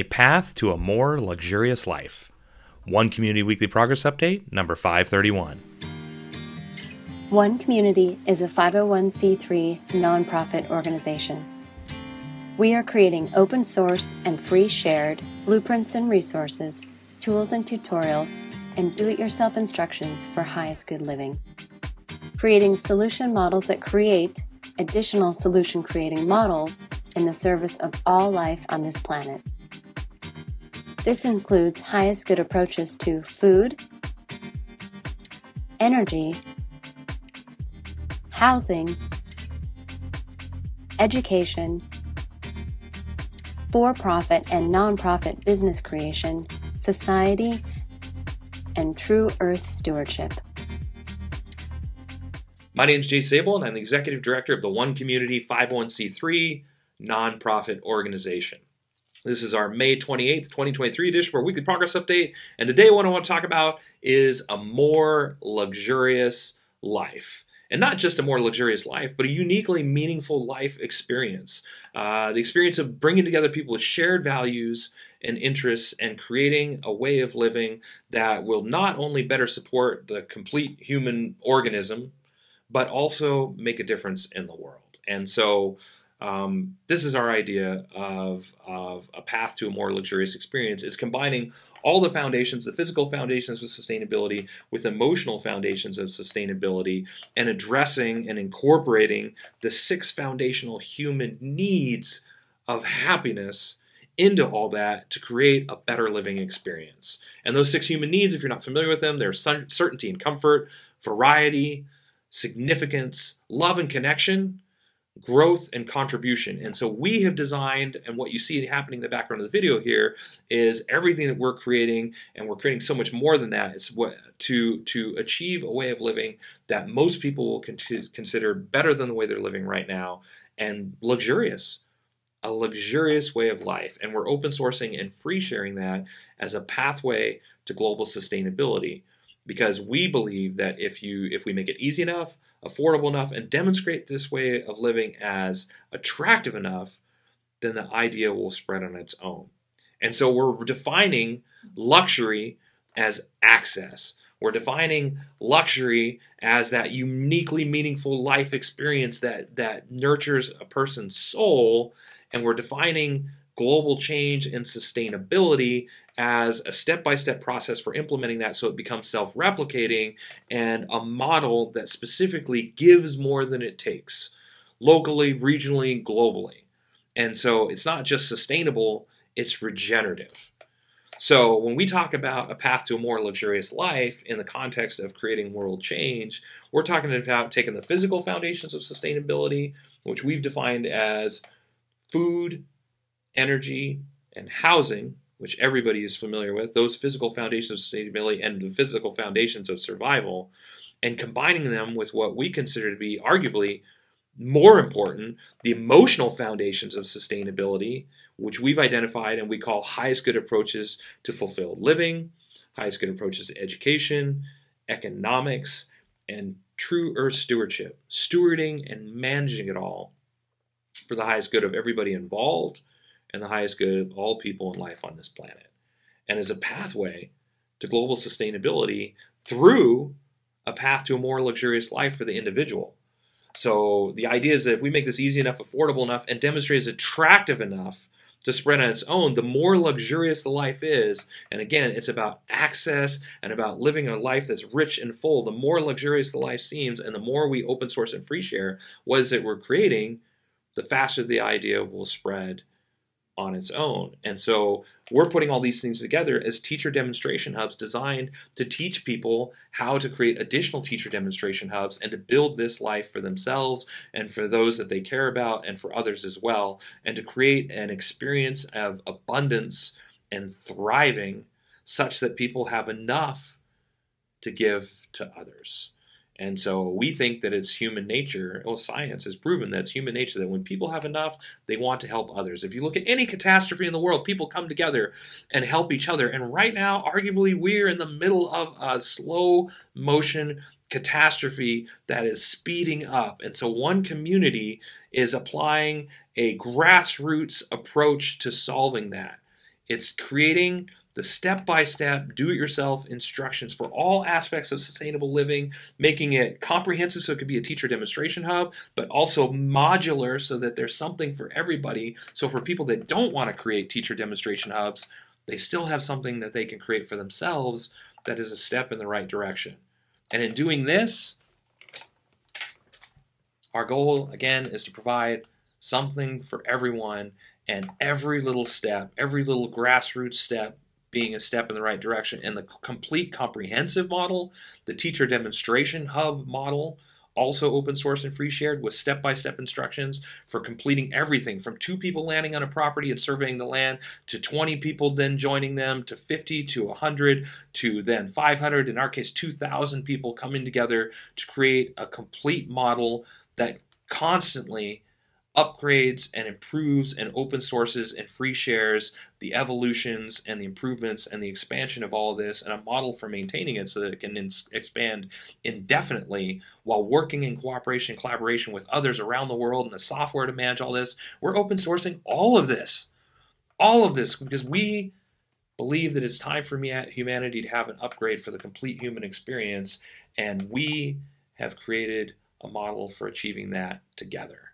A Path to a More Luxurious Life. One Community Weekly Progress Update, number 531. One Community is a 501c3 nonprofit organization. We are creating open source and free shared blueprints and resources, tools and tutorials, and do it yourself instructions for highest good living. Creating solution models that create additional solution creating models in the service of all life on this planet. This includes highest good approaches to food, energy, housing, education, for profit and non-profit business creation, society, and true earth stewardship. My name is Jay Sable, and I'm the Executive Director of the One Community 501c3 nonprofit organization. This is our May 28th, 2023 edition for Weekly Progress Update. And today, what I want to talk about is a more luxurious life. And not just a more luxurious life, but a uniquely meaningful life experience. Uh, the experience of bringing together people with shared values and interests and creating a way of living that will not only better support the complete human organism, but also make a difference in the world. And so, um, this is our idea of, of a path to a more luxurious experience is combining all the foundations, the physical foundations of sustainability with emotional foundations of sustainability and addressing and incorporating the six foundational human needs of happiness into all that to create a better living experience. And those six human needs, if you're not familiar with them, they're certainty and comfort, variety, significance, love and connection, growth and contribution. And so we have designed, and what you see happening in the background of the video here is everything that we're creating, and we're creating so much more than that. It's what to to achieve a way of living that most people will con consider better than the way they're living right now, and luxurious. A luxurious way of life, and we're open sourcing and free sharing that as a pathway to global sustainability because we believe that if you if we make it easy enough, affordable enough, and demonstrate this way of living as attractive enough, then the idea will spread on its own. And so we're defining luxury as access. We're defining luxury as that uniquely meaningful life experience that, that nurtures a person's soul. And we're defining global change and sustainability as a step by step process for implementing that so it becomes self replicating and a model that specifically gives more than it takes locally, regionally, globally. And so it's not just sustainable, it's regenerative. So when we talk about a path to a more luxurious life in the context of creating world change, we're talking about taking the physical foundations of sustainability, which we've defined as food, energy, and housing, which everybody is familiar with, those physical foundations of sustainability and the physical foundations of survival, and combining them with what we consider to be arguably more important, the emotional foundations of sustainability, which we've identified and we call highest good approaches to fulfilled living, highest good approaches to education, economics, and true earth stewardship, stewarding and managing it all for the highest good of everybody involved and the highest good of all people in life on this planet, and as a pathway to global sustainability through a path to a more luxurious life for the individual. So the idea is that if we make this easy enough, affordable enough, and demonstrate as attractive enough to spread on its own, the more luxurious the life is, and again, it's about access and about living a life that's rich and full, the more luxurious the life seems, and the more we open source and free share what is it we're creating, the faster the idea will spread on its own. And so we're putting all these things together as teacher demonstration hubs designed to teach people how to create additional teacher demonstration hubs and to build this life for themselves and for those that they care about and for others as well, and to create an experience of abundance and thriving such that people have enough to give to others. And so we think that it's human nature. Well, science has proven that it's human nature that when people have enough, they want to help others. If you look at any catastrophe in the world, people come together and help each other. And right now, arguably, we're in the middle of a slow motion catastrophe that is speeding up. And so one community is applying a grassroots approach to solving that It's creating the step by step, do it yourself instructions for all aspects of sustainable living, making it comprehensive so it could be a teacher demonstration hub, but also modular so that there's something for everybody. So for people that don't want to create teacher demonstration hubs, they still have something that they can create for themselves that is a step in the right direction. And in doing this, our goal, again, is to provide something for everyone, and every little step, every little grassroots step being a step in the right direction. And the complete comprehensive model, the teacher demonstration hub model, also open source and free shared with step by step instructions for completing everything from two people landing on a property and surveying the land to 20 people then joining them to 50 to 100 to then 500, in our case, 2,000 people coming together to create a complete model that constantly upgrades and improves and open sources and free shares the evolutions and the improvements and the expansion of all of this and a model for maintaining it so that it can expand indefinitely while working in cooperation and collaboration with others around the world and the software to manage all this. We're open sourcing all of this. All of this because we believe that it's time for humanity to have an upgrade for the complete human experience and we have created a model for achieving that together.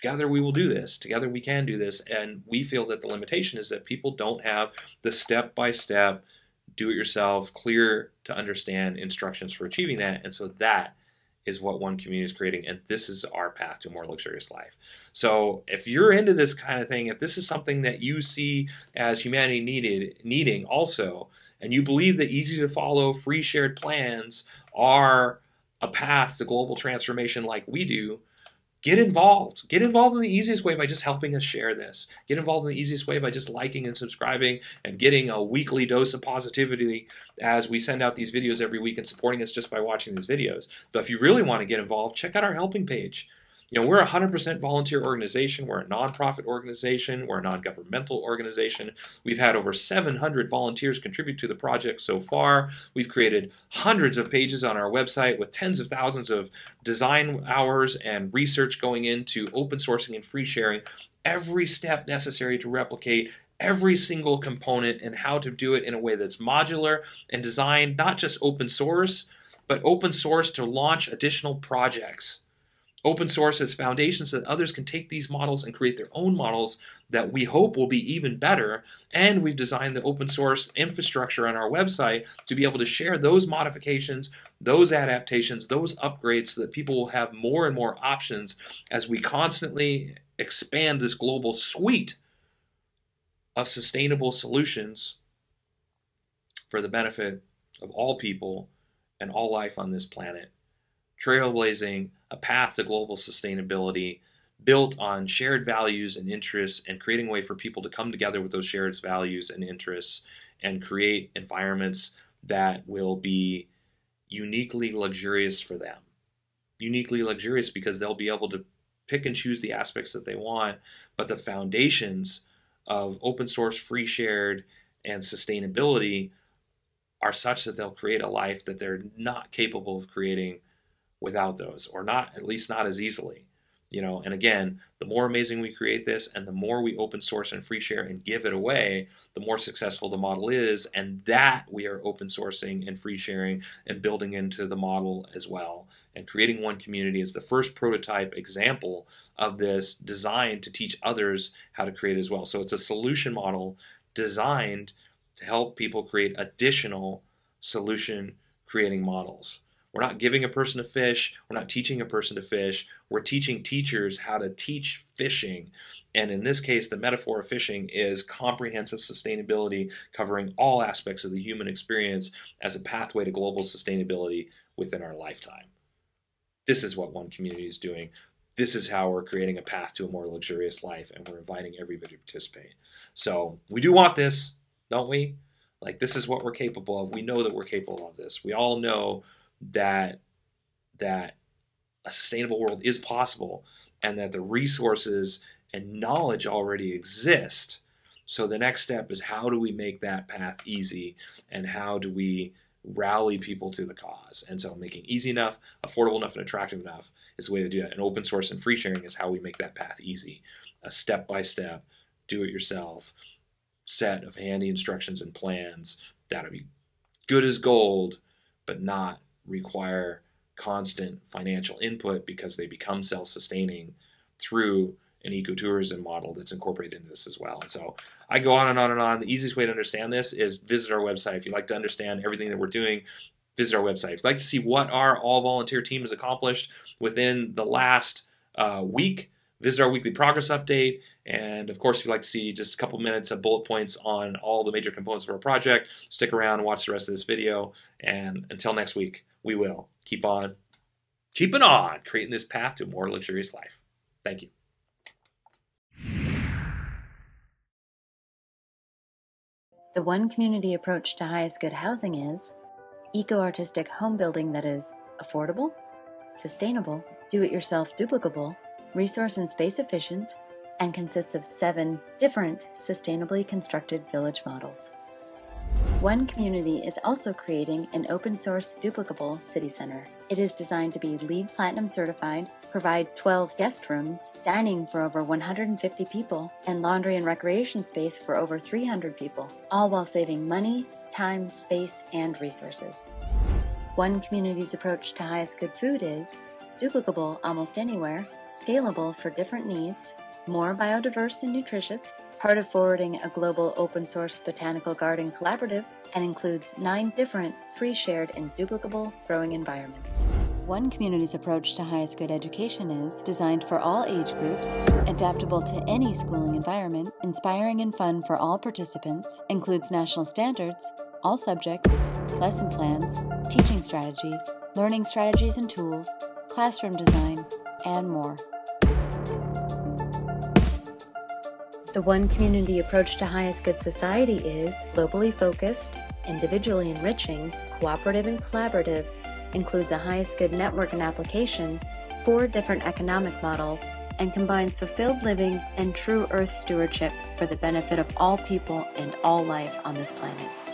Together we will do this. Together we can do this. And we feel that the limitation is that people don't have the step by step, do it yourself, clear to understand instructions for achieving that. And so that is what one community is creating. And this is our path to a more luxurious life. So if you're into this kind of thing, if this is something that you see as humanity needed, needing also, and you believe that easy to follow free shared plans are a path to global transformation like we do, get involved. Get involved in the easiest way by just helping us share this. Get involved in the easiest way by just liking and subscribing and getting a weekly dose of positivity as we send out these videos every week and supporting us just by watching these videos. But if you really want to get involved, check out our helping page. You know, we're a 100% volunteer organization. We're a nonprofit organization. We're a non-governmental organization. We've had over 700 volunteers contribute to the project so far. We've created hundreds of pages on our website with tens of thousands of design hours and research going into open sourcing and free sharing every step necessary to replicate every single component and how to do it in a way that's modular and designed not just open source, but open source to launch additional projects open source as foundations so that others can take these models and create their own models that we hope will be even better. And we've designed the open source infrastructure on our website to be able to share those modifications, those adaptations, those upgrades so that people will have more and more options as we constantly expand this global suite of sustainable solutions for the benefit of all people and all life on this planet. Trailblazing a path to global sustainability built on shared values and interests and creating a way for people to come together with those shared values and interests and create environments that will be uniquely luxurious for them. Uniquely luxurious because they'll be able to pick and choose the aspects that they want, but the foundations of open source, free shared, and sustainability are such that they'll create a life that they're not capable of creating without those, or not at least not as easily. You know, and again, the more amazing we create this and the more we open source and free share and give it away, the more successful the model is. And that we are open sourcing and free sharing and building into the model as well. And creating one community is the first prototype example of this designed to teach others how to create as well. So it's a solution model designed to help people create additional solution creating models. We're not giving a person a fish. We're not teaching a person to fish. We're teaching teachers how to teach fishing. And in this case, the metaphor of fishing is comprehensive sustainability, covering all aspects of the human experience as a pathway to global sustainability within our lifetime. This is what one community is doing. This is how we're creating a path to a more luxurious life, and we're inviting everybody to participate. So we do want this, don't we? Like, this is what we're capable of. We know that we're capable of this. We all know that that a sustainable world is possible and that the resources and knowledge already exist. So the next step is how do we make that path easy and how do we rally people to the cause? And so making easy enough, affordable enough, and attractive enough is the way to do that. And open source and free sharing is how we make that path easy, a step by step do it yourself set of handy instructions and plans that'll be good as gold, but not require constant financial input because they become self sustaining through an ecotourism model that's incorporated into this as well. And so I go on and on and on. The easiest way to understand this is visit our website. If you'd like to understand everything that we're doing, visit our website. If you'd like to see what our all volunteer team has accomplished within the last uh, week, visit our weekly progress update. And of course, if you'd like to see just a couple minutes of bullet points on all the major components of our project, stick around and watch the rest of this video. And until next week, we will keep on keeping on creating this path to a more luxurious life. Thank you. The one community approach to highest good housing is eco artistic home building that is affordable, sustainable, do it yourself duplicable, resource and space efficient, and consists of seven different sustainably constructed village models. One Community is also creating an open source duplicable city center. It is designed to be LEED Platinum certified, provide 12 guest rooms, dining for over 150 people, and laundry and recreation space for over 300 people, all while saving money, time, space, and resources. One Community's approach to highest good food is duplicable almost anywhere, scalable for different needs, more biodiverse and nutritious, part of forwarding a global open source botanical garden collaborative, and includes nine different free shared and duplicable growing environments. One Community's approach to highest good education is designed for all age groups, adaptable to any schooling environment, inspiring and fun for all participants, includes national standards, all subjects, lesson plans, teaching strategies, learning strategies and tools, classroom design, and more. The One Community approach to highest good society is globally focused, individually enriching, cooperative and collaborative, includes a highest good network and application, four different economic models, and combines fulfilled living and true earth stewardship for the benefit of all people and all life on this planet.